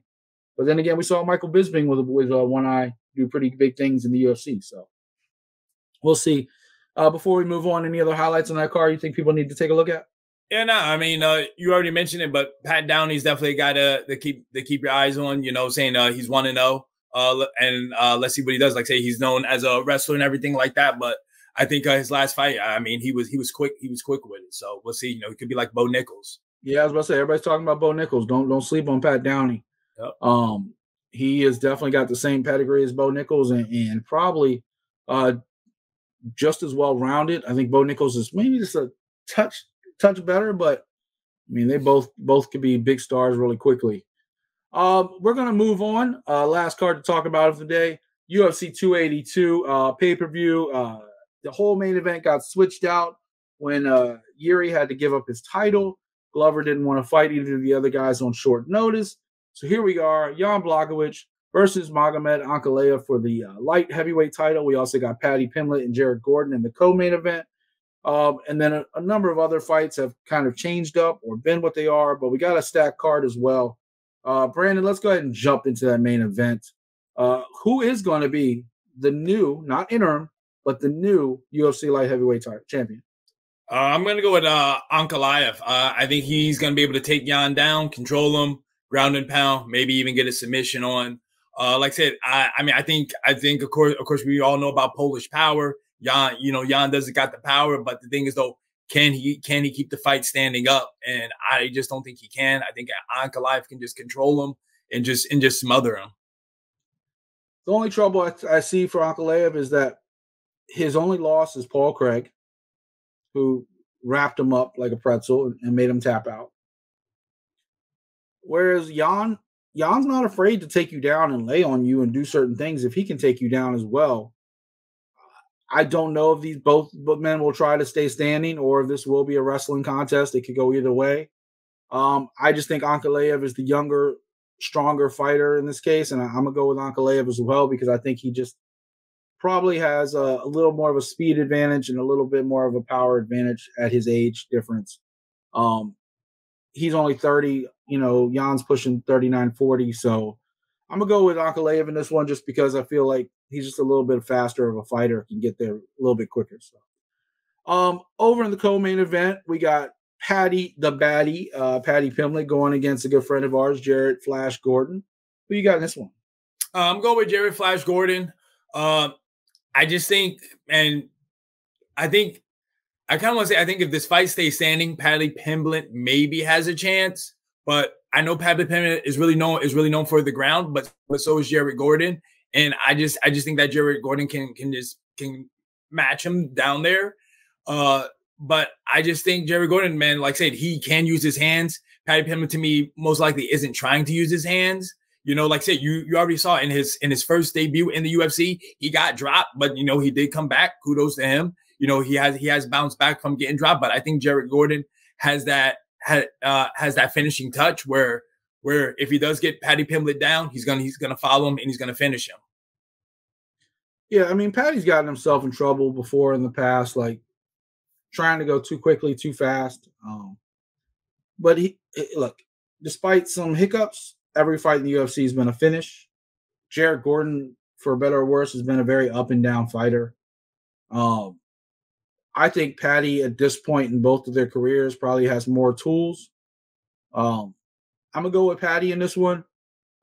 But then again, we saw Michael Bisping with with uh, one eye do pretty big things in the UFC. So we'll see. Uh, before we move on, any other highlights on that card you think people need to take a look at? Yeah, no, I mean, uh, you already mentioned it, but Pat Downey's definitely got to, to keep to keep your eyes on. You know, saying uh, he's one and zero, oh, uh, and uh, let's see what he does. Like say he's known as a wrestler and everything like that, but I think uh, his last fight, I mean, he was he was quick, he was quick with it. So we'll see. You know, he could be like Bo Nickal. Yeah, I was about to say everybody's talking about Bo Nickal. Don't don't sleep on Pat Downey. Yep. Um, he has definitely got the same pedigree as Bo Nickal and, and probably uh, just as well rounded. I think Bo Nickal is maybe just a touch touch better, but I mean they both both could be big stars really quickly. Uh, we're gonna move on. Uh, last card to talk about of the day: UFC 282 uh, pay per view. Uh, the whole main event got switched out when uh, Yuri had to give up his title. Glover didn't want to fight either of the other guys on short notice. So here we are, Jan Blachowicz versus Magomed Ankalaev for the uh, light heavyweight title. We also got Paddy Pimblett and Jared Gordon in the co-main event. Um, and then a, a, number of other fights have kind of changed up or been what they are, but we got a stack card as well. Uh, Brandon, let's go ahead and jump into that main event. Uh, who is going to be the new, not interim, but the new UFC light heavyweight champion? Uh, I'm going to go with uh, Ankalaev. Uh, I think he's going to be able to take Jan down, control him, ground and pound, maybe even get a submission on. Uh, like I said, I, I mean, I think, I think, of course, of course, we all know about Polish power. Jan, you know, Jan doesn't got the power, but the thing is, though, can he can he keep the fight standing up? And I just don't think he can. I think Ankalaev can just control him and just and just smother him. The only trouble I, I see for Ankalaev is that his only loss is Paul Craig, who wrapped him up like a pretzel and made him tap out. Whereas Jan, Jan's not afraid to take you down and lay on you and do certain things if he can take you down as well. I don't know if these both men will try to stay standing or if this will be a wrestling contest. It could go either way. Um, I just think Ankalaev is the younger, stronger fighter in this case, and I, am gonna go with Ankalaev as well because I think he just probably has a, a, little more of a speed advantage and a little bit more of a power advantage at his age difference. Um, he's only 30, you know, Jan's pushing 39, 40. So I'm gonna go with Ankalaev in this one just because I feel like he's just a little bit faster of a fighter, can get there a little bit quicker. So um over in the co-main event, we got Paddy the Batty, uh Paddy Pimblett going against a good friend of ours, Jared Flash Gordon. Who you got in this one? Uh, I'm going with Jared Flash Gordon. Uh, I just think, and I think I kind of want to say, I think if this fight stays standing, Paddy Pimblett maybe has a chance. But I know Paddy Pimblett is really known is really known for the ground, but but so is Jared Gordon. And I just I just think that Jared Gordon can can just can match him down there. Uh, but I just think Jared Gordon, man, like I said, he can use his hands. Paddy Pimblett to me most likely isn't trying to use his hands. You know, like I said, you you already saw in his in his first debut in the UFC, he got dropped, but you know he did come back. Kudos to him. You know he has he has bounced back from getting dropped, but I think Jared Gordon has that uh, has that finishing touch where where if he does get Paddy Pimblett down, he's gonna he's gonna follow him and he's gonna finish him. Yeah, I mean Paddy's gotten himself in trouble before in the past, like trying to go too quickly, too fast. Um, but he look, despite some hiccups, every fight in the UFC has been a finish. Jared Gordon, for better or worse, has been a very up and down fighter. Um, I think Paddy at this point in both of their careers probably has more tools. Um, I'm gonna go with Paddy in this one,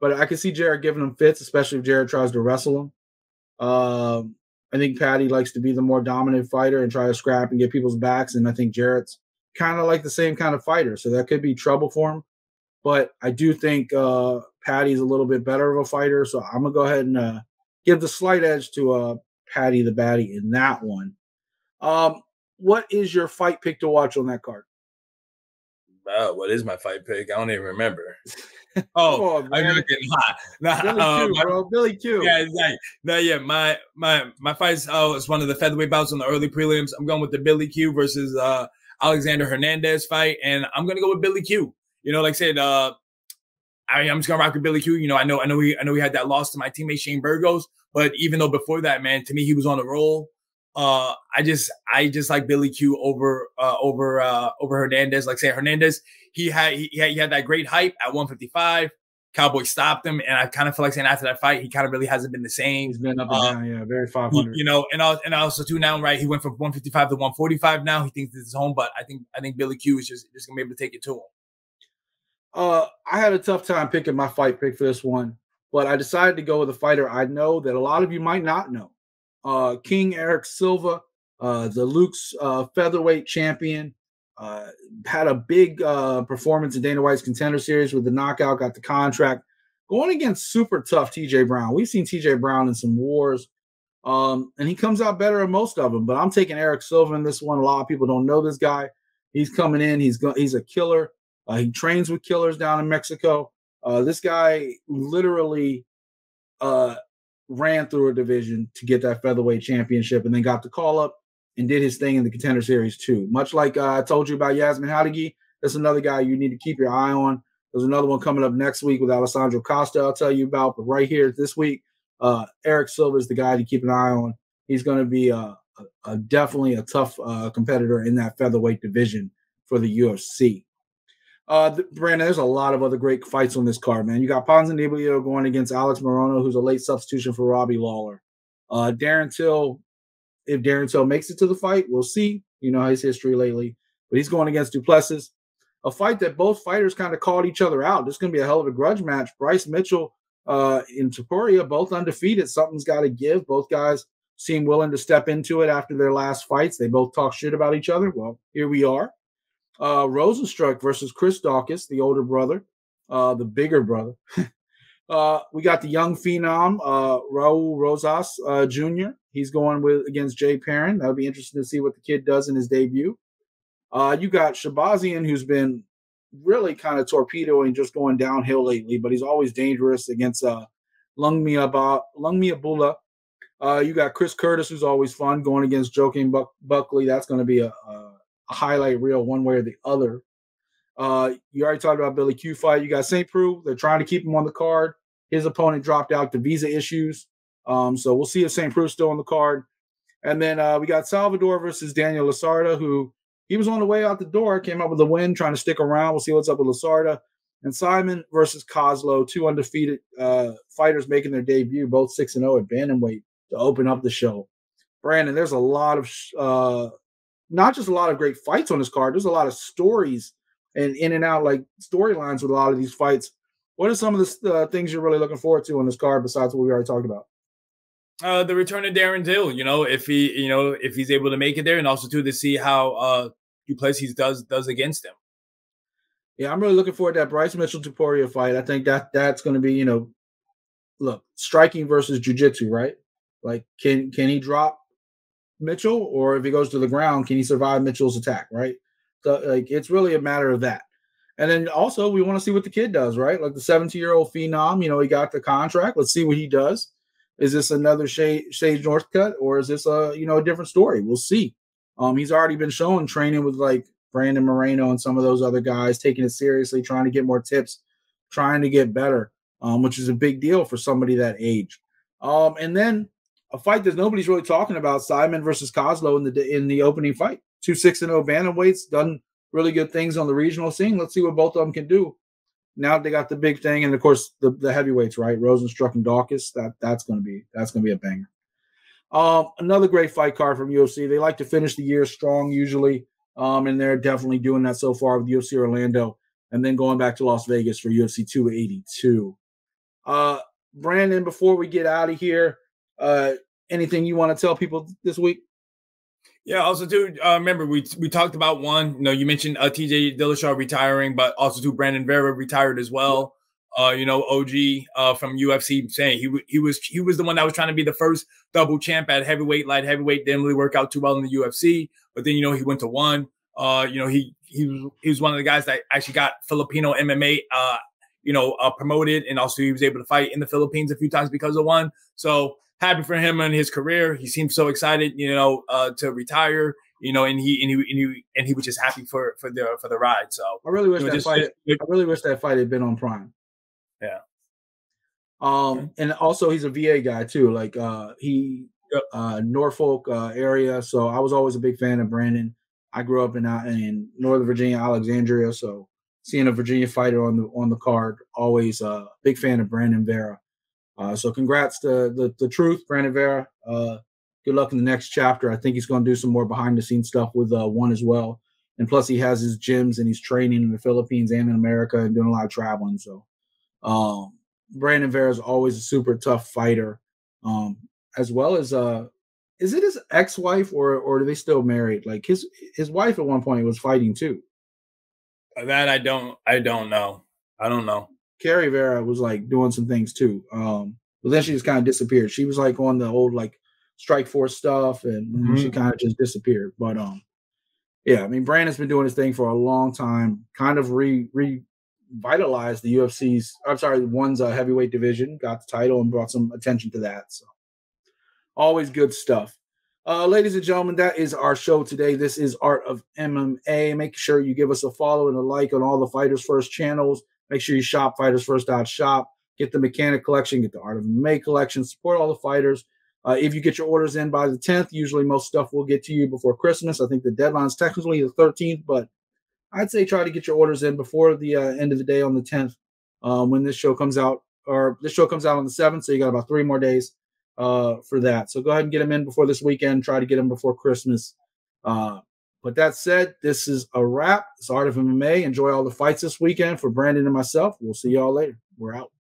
but I can see Jared giving him fits, especially if Jared tries to wrestle him. Um, I think Paddy likes to be the more dominant fighter and try to scrap and get people's backs. And I think Jarrett's kind of like the same kind of fighter. So that could be trouble for him. But I do think uh, Paddy's a little bit better of a fighter. So I'm to go ahead and uh, give the slight edge to uh, Paddy the Batty in that one. Um, what is your fight pick to watch on that card? Uh, what is my fight pick? I don't even remember. Oh, on, I'm looking hot. Nah, Billy uh, Q, bro. Billy Q. Yeah, exactly. No, yeah, my my my fight oh, it's one of the featherweight bouts on the early prelims. I'm going with the Billy Q versus uh Alexander Hernandez fight, and I'm gonna go with Billy Q. You know, like I said, uh I, I'm just gonna rock with Billy Q. You know, I know I know he I know he had that loss to my teammate Shane Burgos, but even though before that, man, to me he was on a roll. Uh, I just I just like Billy Q over uh, over uh, over Hernandez. Like say Hernandez, he had he had, he had that great hype at 155. Cowboy stopped him, and I kind of feel like saying after that fight, he kind of really hasn't been the same. He's been up and uh, down, yeah, very 500. You know, and I and also too now, right? He went from 155 to 145 now. He thinks this is home, but I think I think Billy Q is just just gonna be able to take it to him. Uh, I had a tough time picking my fight pick for this one, but I decided to go with a fighter I know that a lot of you might not know. Uh, King Eric Silva, uh, the Lux uh, featherweight champion, uh, had a big uh, performance in Dana White's contender series with the knockout, got the contract. Going against super tough TJ Brown. We've seen TJ Brown in some wars, um, and he comes out better in most of them. But I'm taking Eric Silva in this one. A lot of people don't know this guy. He's coming in. He's go- he's a killer. Uh, he trains with killers down in Mexico. Uh, this guy literally uh, ran through a division to get that featherweight championship, and then got the call up and did his thing in the contender series too. Much like uh, I told you about Yazmin Jauregui, that's another guy you need to keep your eye on. There's another one coming up next week with Alessandro Costa. I'll tell you about, but right here this week, uh, Eric Silva is the guy to keep an eye on. He's going to be a, a, definitely a tough uh, competitor in that featherweight division for the UFC. Uh, Brandon, there's a lot of other great fights on this card, man. You got Ponzinibbio going against Alex Morono, who's a late substitution for Robbie Lawler. Uh, Darren Till if Darren Till makes it to the fight, we'll see. You know his history lately, but he's going against Du Plessis. A fight that both fighters kind of called each other out. This is going to be a hell of a grudge match. Bryce Mitchell uh, in Topuria, both undefeated. Something's got to give. Both guys seem willing to step into it after their last fights. They both talk shit about each other. Well, here we are. Uh, Rozenstruik versus Chris Daukaus, the older brother, uh, the bigger brother. Uh, we got the young phenom, uh, Raul Rosas uh, Jr. He's going with against Jay Perrin. That'll be interesting to see what the kid does in his debut. Uh, you got Shahbazyan, who's been really kind of torpedoing, just going downhill lately, but he's always dangerous against uh, Lungiambula. Uh, you got Chris Curtis, who's always fun, going against Joaquin Buck- Buckley. That's going to be a, a, highlight reel one way or the other. Uh, you already talked about Billy Q fight. You got St. Preux. They're trying to keep him on the card. His opponent dropped out to visa issues. Um, so we'll see if St. Preux still on the card. And then uh, we got Salvador versus Daniel Lasarda, who he was on the way out the door, came up with a win, trying to stick around. We'll see what's up with Lasarda. And Simon versus Koslow, two undefeated uh, fighters making their debut, both 6 and 0 at Bantamweight to open up the show. Brandon, there's a lot of, uh, not just a lot of great fights on this card, there's a lot of stories and in and out like storylines with a lot of these fights. What are some of the uh, things you're really looking forward to on this card besides what we already talked about? Uh, the return of Darren Till, you know, if he, you know, if he's able to make it there, and also too to see how uh Du Plessis does does against him. Yeah, I'm really looking forward to that Bryce Mitchell Topuria fight. I think that that's going to be, you know, look, striking versus jujitsu, right? Like, can can he drop Mitchell, or if he goes to the ground, can he survive Mitchell's attack, right? So, like, it's really a matter of that. And then also, we want to see what the kid does, right? Like the 17 year old phenom, you know, he got the contract. Let's see what he does. Is this another Sage, Sage Northcutt, or is this a you know a different story? We'll see. Um, he's already been shown training with like Brandon Moreno and some of those other guys, taking it seriously, trying to get more tips, trying to get better, um, which is a big deal for somebody that age. Um, and then a fight that nobody's really talking about: Simon versus Koslow in the in the opening fight. Two six and zero oh bantamweights done really good things on the regional scene. Let's see what both of them can do. Now they got the big thing, and of course the, the heavyweights, right? Rozenstruik and Daukaus. That that's gonna be that's gonna be a banger. Um, another great fight card from UFC. They like to finish the year strong usually, um, and they're definitely doing that so far with UFC Orlando, and then going back to Las Vegas for UFC 282. Uh, Brandon, before we get out of here, uh, anything you want to tell people this week? Yeah. Also, too, uh, remember we we talked about one. You know, you mentioned uh, T.J. Dillashaw retiring, but also too Brandon Vera retired as well. Uh, you know, OG uh, from UFC saying he he was he was the one that was trying to be the first double champ at heavyweight, light heavyweight. Didn't really work out too well in the UFC, but then you know he went to one. Uh, you know, he he was he was one of the guys that actually got Filipino MMA uh, you know, uh, promoted, and also he was able to fight in the Philippines a few times because of one. So happy for him and his career. He seemed so excited, you know, uh, to retire. You know, and he and he and he and he was just happy for for the for the ride. So I really wish that just, fight. I really wish that fight had been on Prime. Yeah. Um, and also he's a VA guy too. Like uh, he uh, Norfolk uh, area, so I was always a big fan of Brandon. I grew up in uh, in Northern Virginia, Alexandria, so seeing a Virginia fighter on the on the card. Always a big fan of Brandon Vera. Uh, so congrats to the the truth, Brandon Vera. Uh, good luck in the next chapter. I think he's going to do some more behind the scenes stuff with uh, one as well. And plus, he has his gyms and he's training in the Philippines and in America and doing a lot of traveling. So, um, Brandon Vera is always a super tough fighter, um, as well as uh, is it his ex-wife or or are they still married? Like his his wife at one point was fighting too. That I don't I don't know. I don't know. Kerry Vera was like doing some things too. Um, but then she just kind of disappeared. She was like on the old like Strikeforce stuff, and mm-hmm. she kind of just disappeared. But um, yeah, I mean Brandon's been doing his thing for a long time. Kind of re revitalized the UFC's. I'm sorry, one's a heavyweight division, got the title, and brought some attention to that. So always good stuff. Uh, ladies and gentlemen, that is our show today. This is Art of MMA. Make sure you give us a follow and a like on all the Fighters First channels. Make sure you shop FightersFirst.shop. Get the Mechanic Collection, get the Art of MMA collection. Support all the fighters. Uh, if you get your orders in by the 10th, usually most stuff will get to you before Christmas. I think the deadline is technically the 13th, but I'd say try to get your orders in before the uh, end of the day on the 10th um, when this show comes out. Or this show comes out on the 7th, so you got about three more days uh, for that. So go ahead and get them in before this weekend. Try to get them before Christmas. But that said, this is a wrap. It's Art of MMA. Enjoy all the fights this weekend for Brandon and myself. We'll see y'all later. We're out.